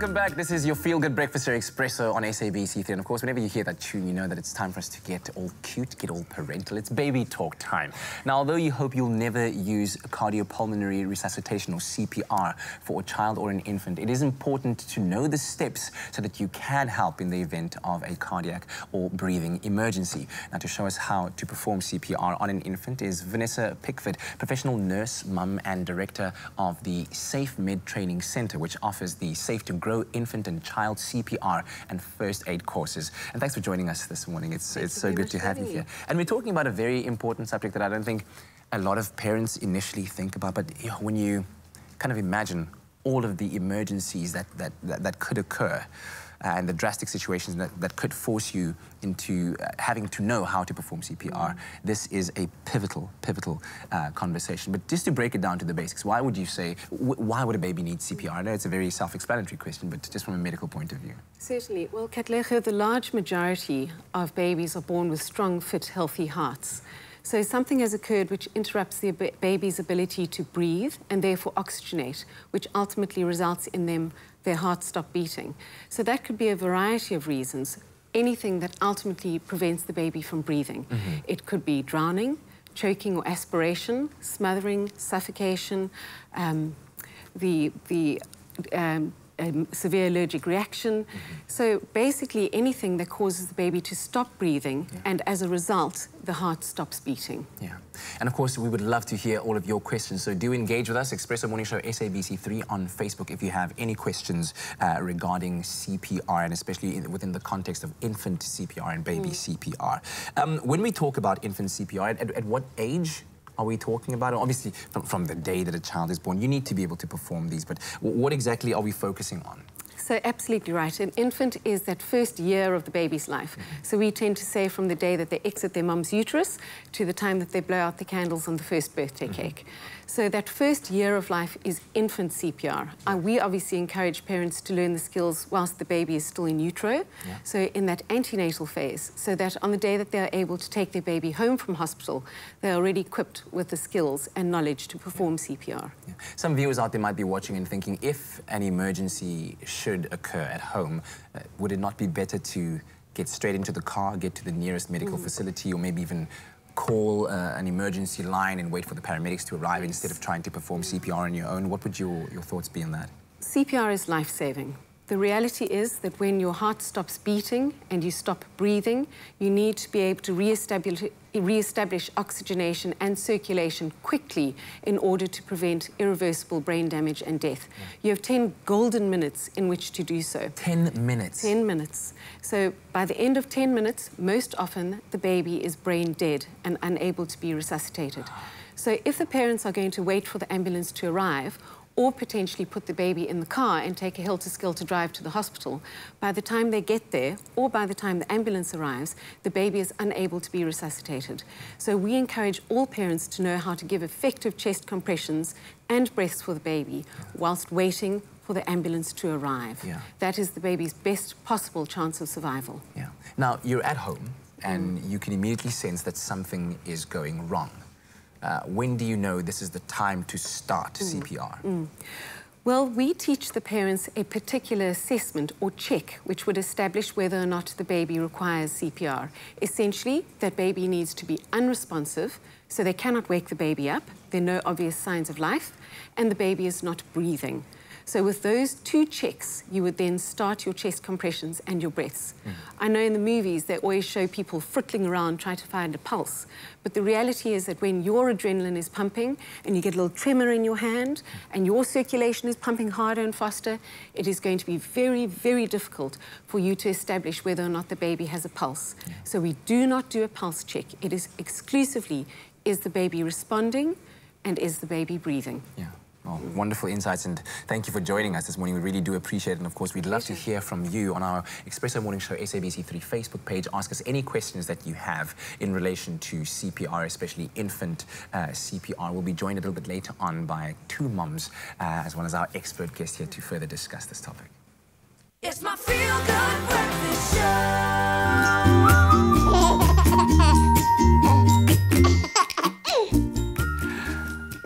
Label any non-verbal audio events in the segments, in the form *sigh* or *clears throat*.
welcome back. This is your Feel Good Breakfast Show Expresso on SABC3. And of course, whenever you hear that tune, you know that it's time for us to get all cute, get all parental. It's baby talk time. Now, although you hope you'll never use cardiopulmonary resuscitation or CPR for a child or an infant, it is important to know the steps so that you can help in the event of a cardiac or breathing emergency. Now, to show us how to perform CPR on an infant is Vanessa Pickford, professional nurse, mum, and director of the Safe Med Training Center, which offers the Safe to Grow infant and child CPR and first aid courses. And thanks for joining us this morning. It's, it's so good to have you here. And we're talking about a very important subject that I don't think a lot of parents initially think about, but when you kind of imagine all of the emergencies that, that, that, that could occur, and the drastic situations that, that could force you into uh, having to know how to perform CPR. This is a pivotal, pivotal uh, conversation. But just to break it down to the basics, why would you say, why would a baby need CPR? I know it's a very self-explanatory question, but just from a medical point of view. Certainly. Well, Katlego, the large majority of babies are born with strong, fit, healthy hearts. So something has occurred which interrupts the baby's ability to breathe and therefore oxygenate, which ultimately results in them their heart stop beating. So that could be a variety of reasons. Anything that ultimately prevents the baby from breathing. Mm -hmm. It could be drowning, choking or aspiration, smothering, suffocation, um, the, the um, a severe allergic reaction. Mm -hmm. So basically anything that causes the baby to stop breathing yeah. and as a result, the heart stops beating. Yeah. And of course, we would love to hear all of your questions. So do engage with us, Expresso Morning Show SABC3 on Facebook if you have any questions uh, regarding CPR and especially in, within the context of infant CPR and baby mm. CPR. Um, when we talk about infant CPR, at, at what age are we talking about? Obviously, from, from the day that a child is born, you need to be able to perform these, but what exactly are we focusing on? So absolutely right. An infant is that first year of the baby's life. Mm -hmm. So we tend to say from the day that they exit their mum's uterus to the time that they blow out the candles on the first birthday mm -hmm. cake. So that first year of life is infant CPR. Uh, we obviously encourage parents to learn the skills whilst the baby is still in utero, yeah. so in that antenatal phase, so that on the day that they're able to take their baby home from hospital, they're already equipped with the skills and knowledge to perform yeah. CPR. Yeah. Some viewers out there might be watching and thinking, if an emergency should occur at home, uh, would it not be better to get straight into the car, get to the nearest medical mm. facility, or maybe even call uh, an emergency line and wait for the paramedics to arrive instead of trying to perform CPR on your own. What would your, your thoughts be on that? CPR is life-saving. The reality is that when your heart stops beating and you stop breathing, you need to be able to re-establish re-establish oxygenation and circulation quickly in order to prevent irreversible brain damage and death. Yeah. You have 10 golden minutes in which to do so. 10 minutes? 10 minutes. So by the end of 10 minutes, most often the baby is brain dead and unable to be resuscitated. Ah. So if the parents are going to wait for the ambulance to arrive or potentially put the baby in the car and take a helter-skelter drive to the hospital. By the time they get there, or by the time the ambulance arrives, the baby is unable to be resuscitated. So we encourage all parents to know how to give effective chest compressions and breaths for the baby whilst waiting for the ambulance to arrive. Yeah. That is the baby's best possible chance of survival. Yeah. Now, you're at home and mm. you can immediately sense that something is going wrong. Uh, when do you know this is the time to start mm. CPR? Mm. Well, we teach the parents a particular assessment or check which would establish whether or not the baby requires CPR. Essentially, that baby needs to be unresponsive, so they cannot wake the baby up, there are no obvious signs of life, and the baby is not breathing. So with those two checks, you would then start your chest compressions and your breaths. Mm. I know in the movies they always show people frittling around trying to find a pulse, but the reality is that when your adrenaline is pumping and you get a little tremor in your hand and your circulation is pumping harder and faster, it is going to be very, very difficult for you to establish whether or not the baby has a pulse. Yeah. So we do not do a pulse check. It is exclusively, is the baby responding and is the baby breathing? Yeah. Oh, wonderful insights, and thank you for joining us this morning. We really do appreciate it, and of course, we'd love to hear from you on our Expresso Morning Show SABC3 Facebook page. Ask us any questions that you have in relation to CPR, especially infant uh, CPR. We'll be joined a little bit later on by two mums, uh, as well as our expert guest here to further discuss this topic. It's my feel good breakfast show. *laughs*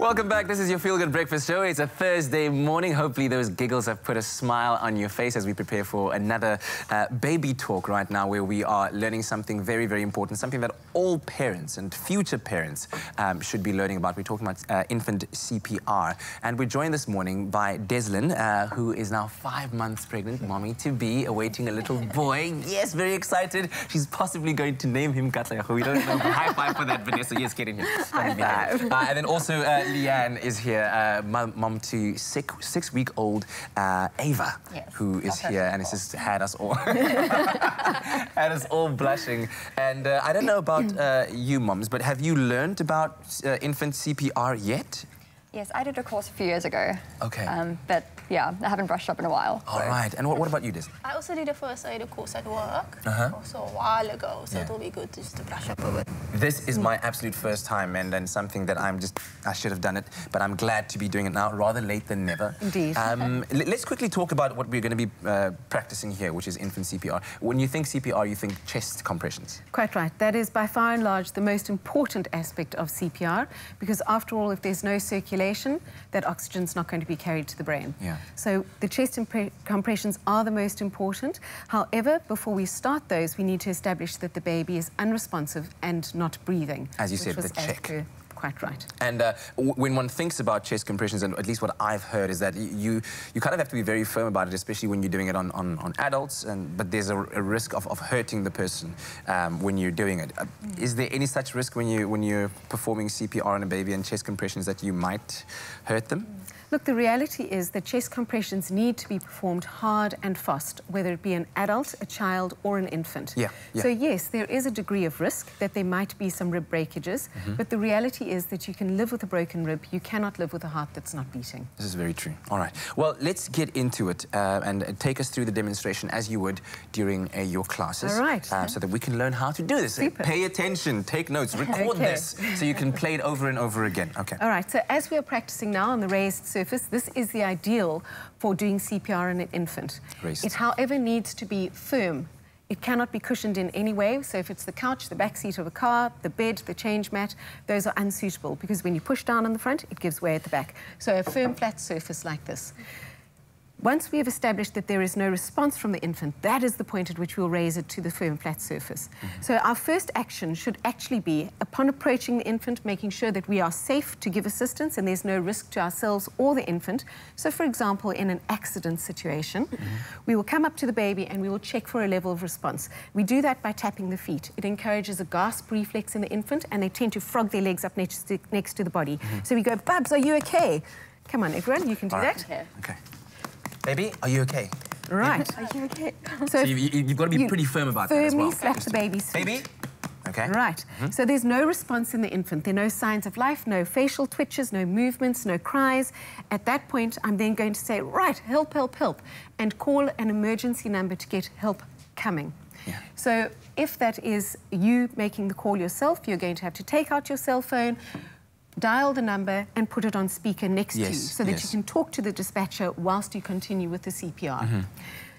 Welcome back. This is your Feel Good Breakfast Show. It's a Thursday morning. Hopefully, those giggles have put a smile on your face as we prepare for another uh, baby talk right now, where we are learning something very, very important, something that all parents and future parents um, should be learning about. We're talking about uh, infant CPR. And we're joined this morning by Deslin, uh, who is now five months pregnant, mommy to be, awaiting a little boy. Yes, very excited. She's possibly going to name him Katlayahu. We don't know. High five for that, Vanessa. Yes, get in here. High five. Uh, and then also, uh, Leanne is here, uh, mom, mom to six, six-week-old uh, Ava, Yes, who is I've here and has just had us all, *laughs* had us all blushing. And uh, I don't know about uh, you moms, but have you learned about uh, infant CPR yet? Yes, I did a course a few years ago. Okay. Um, but yeah, I haven't brushed up in a while. All right. And what, what about you, Disney? I also did a first aid course at work, Uh-huh. also a while ago, so Yeah. it'll be good just to brush up a bit. This is my absolute first time, and, and something that I'm just, I should have done it, but I'm glad to be doing it now, rather late than never. Indeed. Um, let's quickly talk about what we're going to be uh, practicing here, which is infant CPR. When you think CPR, you think chest compressions. Quite right. That is by far and large the most important aspect of CPR because, after all, if there's no circulation, that oxygen's not going to be carried to the brain. Yeah. So the chest compressions are the most important. However, before we start those, we need to establish that the baby is unresponsive and not breathing. As you said, the check. Quite right. And uh, when one thinks about chest compressions, and at least what I've heard is that you you kind of have to be very firm about it, especially when you're doing it on, on, on adults. And but there's a, a risk of, of hurting the person um, when you're doing it. Uh, Is there any such risk when you when you're performing CPR on a baby and chest compressions that you might hurt them? Look, the reality is that chest compressions need to be performed hard and fast, whether it be an adult, a child, or an infant. Yeah, yeah. So, yes, there is a degree of risk that there might be some rib breakages, Mm-hmm. but the reality is that you can live with a broken rib. You cannot live with a heart that's not beating. This is very true. All right. Well, let's get into it uh, and take us through the demonstration as you would during uh, your classes. All right. Uh, so that we can learn how to do this. Super. Pay attention, take notes, *laughs* record Okay. this so you can play it over and over again. Okay. All right, so as we are practicing now on the raised surface, this is the ideal for doing CPR in an infant. Raised. It, however, needs to be firm. It cannot be cushioned in any way. So if it's the couch, the back seat of a car, the bed, the change mat, those are unsuitable because when you push down on the front, it gives way at the back. So a firm, flat surface like this. Once we have established that there is no response from the infant, that is the point at which we'll raise it to the firm flat surface. Mm-hmm. So our first action should actually be, upon approaching the infant, making sure that we are safe to give assistance and there's no risk to ourselves or the infant. So for example, in an accident situation, mm-hmm. we will come up to the baby and we will check for a level of response. We do that by tapping the feet. It encourages a gasp reflex in the infant and they tend to frog their legs up next to, next to the body. Mm-hmm. So we go, Bubs, are you okay? Come on, everyone, you can do right. that. Okay. Baby, are you okay? Right. Are you okay? *laughs* So you, you, you've got to be you pretty firm about that as well. firmly slap the baby's feet. Baby? Okay. Right. Mm-hmm. So there's no response in the infant. There are no signs of life, no facial twitches, no movements, no cries. At that point, I'm then going to say, right, help, help, help, and call an emergency number to get help coming. Yeah. So if that is you making the call yourself, you're going to have to take out your cell phone, dial the number, and put it on speaker next to you so that yes. you can talk to the dispatcher whilst you continue with the CPR. Mm-hmm.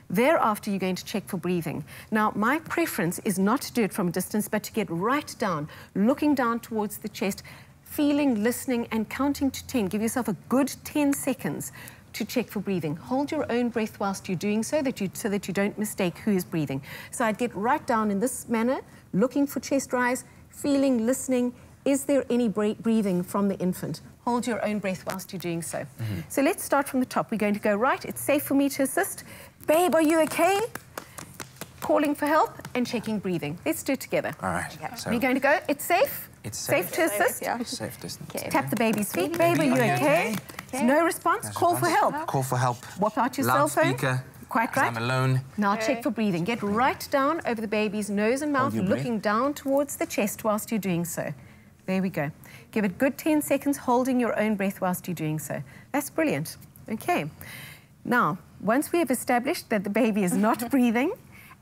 Thereafter, you're going to check for breathing. Now, my preference is not to do it from a distance, but to get right down, looking down towards the chest, feeling, listening, and counting to 10. Give yourself a good 10 seconds to check for breathing. Hold your own breath whilst you're doing so, that you, so that you don't mistake who is breathing. So I'd get right down in this manner, looking for chest rise, feeling, listening. Is there any breathing from the infant? Hold your own breath whilst you're doing so. Mm-hmm. So let's start from the top. We're going to go right. It's safe for me to assist. Babe, are you okay? Calling for help and checking breathing. Let's do it together. All right. So We're going to go. It's safe. It's safe. safe. to assist. Yeah. safe distance. Okay. Tap the baby's feet. Babe, are you Are you okay? okay? There's No response. Call for help. Call for help. Whip out your cell phone. Loudspeaker. Quite 'cause right. I'm alone. Now check for breathing. Get right down over the baby's nose and mouth, your breath. looking down towards the chest whilst you're doing so. There we go. Give it good 10 seconds, holding your own breath whilst you're doing so. That's brilliant. Okay. Now, once we have established that the baby is not *laughs* breathing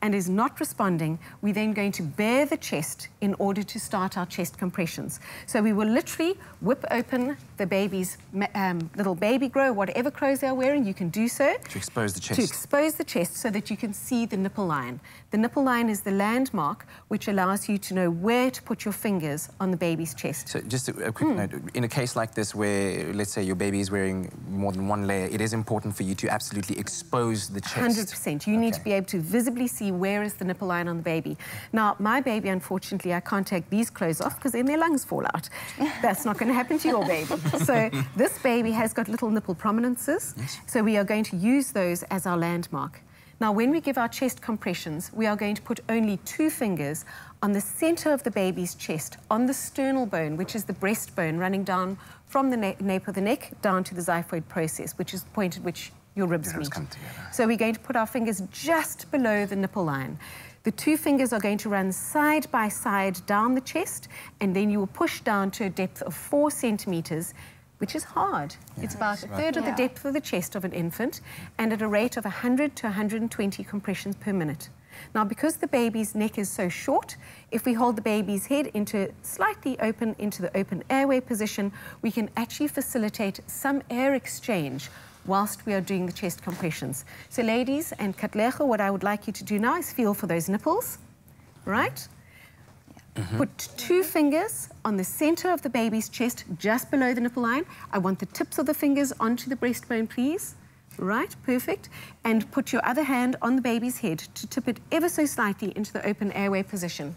and is not responding, we're then going to bare the chest in order to start our chest compressions. So we will literally whip open the baby's um, little baby grow, whatever clothes they're wearing, you can do so. To expose the chest. To expose the chest so that you can see the nipple line. The nipple line is the landmark which allows you to know where to put your fingers on the baby's chest. So just a, a quick Hmm. note, in a case like this where, let's say, your baby is wearing more than one layer, it is important for you to absolutely expose the chest. Hundred percent. You need to be able to visibly see where is the nipple line on the baby. Now, my baby, unfortunately, I can't take these clothes off because then their lungs fall out. *laughs* That's not going to happen to your baby. So *laughs* this baby has got little nipple prominences. So we are going to use those as our landmark. Now, when we give our chest compressions, we are going to put only two fingers on the center of the baby's chest, on the sternal bone, which is the breastbone running down from the na- nape of the neck down to the xiphoid process, which is the point at which your ribs Your ribs meet. come together. So we're going to put our fingers just below the nipple line. The two fingers are going to run side by side down the chest, and then you will push down to a depth of four centimeters, which is hard. it's about a third of the depth of the chest of an infant, and at a rate of 100 to 120 compressions per minute. Now, because the baby's neck is so short, if we hold the baby's head into slightly open into the open airway position, we can actually facilitate some air exchange whilst we are doing the chest compressions. So, ladies and Katlego, what I would like you to do now is feel for those nipples, right? Mm-hmm. Put two fingers on the center of the baby's chest, just below the nipple line. I want the tips of the fingers onto the breastbone, please. Right, perfect. And put your other hand on the baby's head to tip it ever so slightly into the open airway position.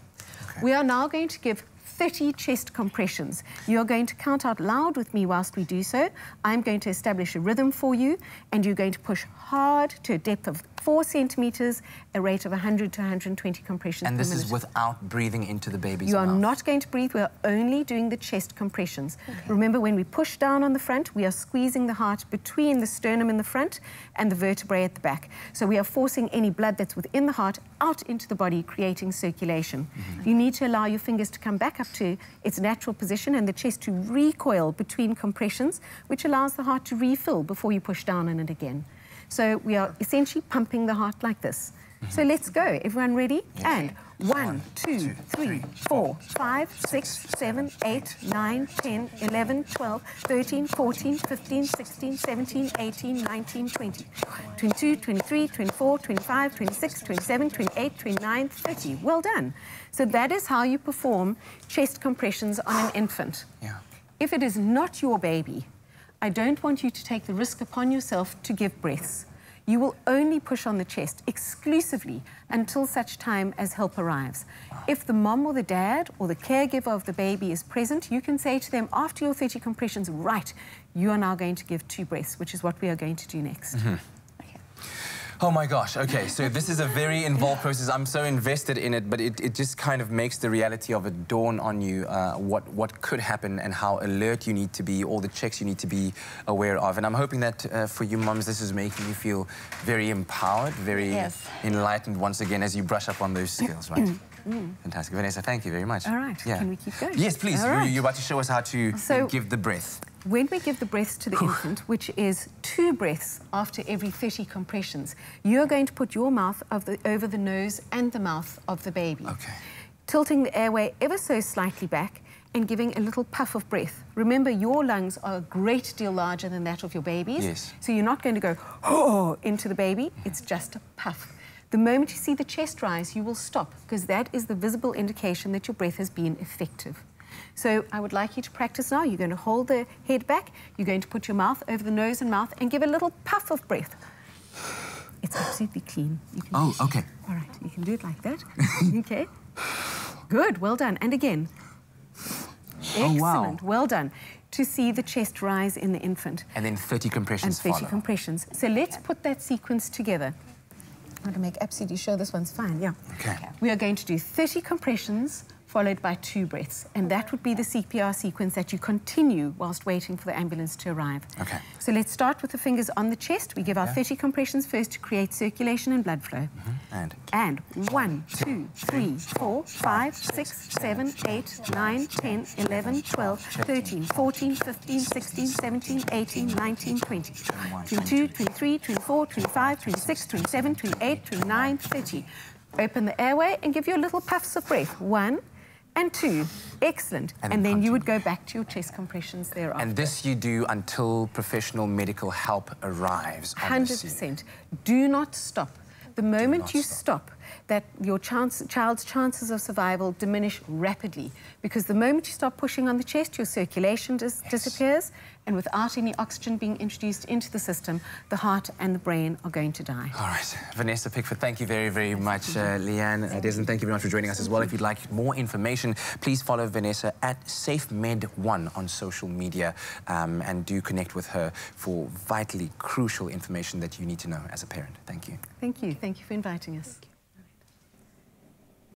We are now going to give 30 chest compressions. You're going to count out loud with me whilst we do so. I'm going to establish a rhythm for you, and you're going to push hard to a depth of four centimeters, a rate of 100 to 120 compressions And per this minute. is without breathing into the baby's You are not going to breathe. We are only doing the chest compressions. Remember, when we push down on the front, we are squeezing the heart between the sternum in the front and the vertebrae at the back. So we are forcing any blood that's within the heart out into the body, creating circulation. Mm-hmm. You need to allow your fingers to come back up to its natural position and the chest to recoil between compressions, which allows the heart to refill before you push down on it again. So we are essentially pumping the heart like this. Mm-hmm. So let's go. Everyone ready? And one, two, three, four, five, six, seven, eight, nine, 10, 11, 12, 13, 14, 15, 16, 17, 18, 19, 20, 22, 23, 24, 25, 26, 27, 28, 29, 30. Well done. So that is how you perform chest compressions on an infant. Yeah. If it is not your baby, I don't want you to take the risk upon yourself to give breaths. You will only push on the chest exclusively until such time as help arrives. If the mom or the dad or the caregiver of the baby is present, you can say to them after your 30 compressions, right, you are now going to give two breaths, which is what we are going to do next. Mm-hmm. Oh my gosh, okay, so this is a very involved process. I'm so invested in it, but it, it just kind of makes the reality of it dawn on you uh, what, what could happen and how alert you need to be, all the checks you need to be aware of. And I'm hoping that uh, for you mums, this is making you feel very empowered, very Yes. enlightened once again as you brush up on those skills, right? *clears throat* Fantastic. Vanessa, thank you very much. Mm. All right, can we keep going? Yes, please. All right. You- You're about to show us how to So- give the breath. When we give the breath to the infant, which is two breaths after every 30 compressions, you're going to put your mouth of the, over the nose and the mouth of the baby. Okay. Tilting the airway ever so slightly back and giving a little puff of breath. Remember, your lungs are a great deal larger than that of your baby's. Yes. So you're not going to go, oh, into the baby. It's just a puff. The moment you see the chest rise, you will stop because that is the visible indication that your breath has been effective. So I would like you to practice now. You're going to hold the head back. You're going to put your mouth over the nose and mouth and give a little puff of breath. It's absolutely clean. You can Oh, okay. All right, you can do it like that. *laughs* okay. Good, well done. And again. Excellent, Oh, wow. well done. To see the chest rise in the infant And then 30 compressions and 30 follow. compressions. So let's put that sequence together. I'm going to make absolutely sure this one's fine, yeah. Okay. We are going to do 30 compressions followed by two breaths. And that would be the CPR sequence that you continue whilst waiting for the ambulance to arrive. Okay. So let's start with the fingers on the chest. We give our Yeah. 30 compressions first to create circulation and blood flow. Mm-hmm. And And one, two, three, four, five, six, seven, eight, nine, 10, 11, 12, 13, 14, 15, 16, 17, 18, 19, 20, 22, 23, 24, 25, 26, 27, 28, 29, 30. Open the airway and give your little puffs of breath. One and two. Excellent. And And, then you would go back to your chest compressions thereafter. And this you do until professional medical help arrives on the scene. 100%. Do not stop. The moment you stop. stop, that your chance, child's chances of survival diminish rapidly because the moment you stop pushing on the chest, your circulation dis- disappears, and without any oxygen being introduced into the system, the heart and the brain are going to die. All right, Vanessa Pickford, thank you very, very much. Uh, Leanne, uh, Desmond, thank you very much for joining us as well. If you'd like more information, please follow Vanessa at SafeMed1 on social media um, and do connect with her for vitally crucial information that you need to know as a parent. Thank you. Thank you. Thank you for inviting us.